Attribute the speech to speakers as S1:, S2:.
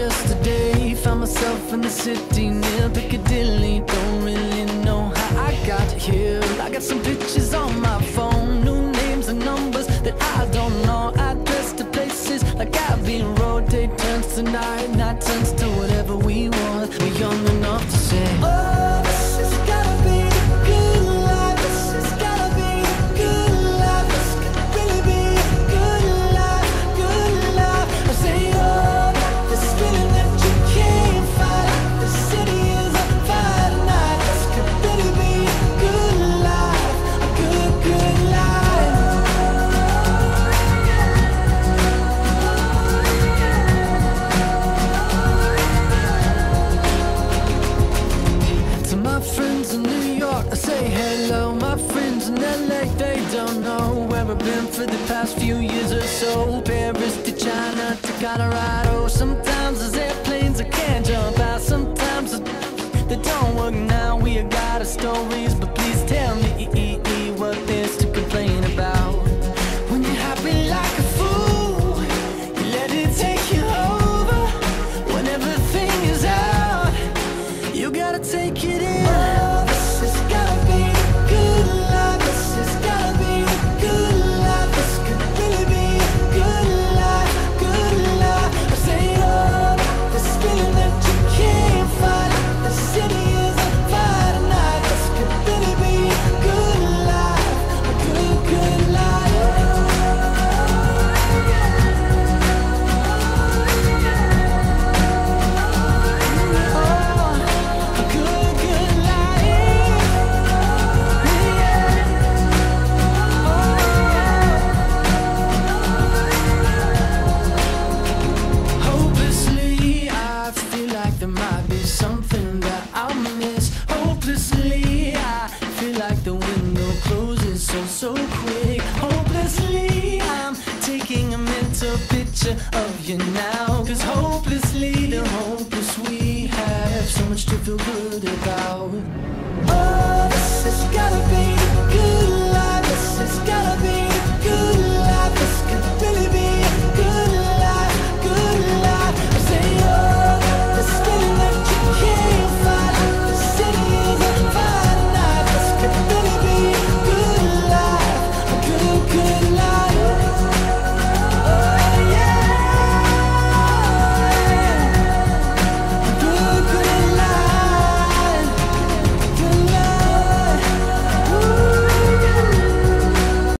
S1: yesterday. Found myself in the city near Piccadilly. Don't really know how I got here. I got some pictures on my phone. New names and numbers that I don't know. Address to places like Abbey Road. Day turns to night, night turns to in LA, they don't know where I've been for the past few years or so. Paris to China to Colorado, sometimes. hopelessly. I'm taking a mental picture of you now, cause hopelessly.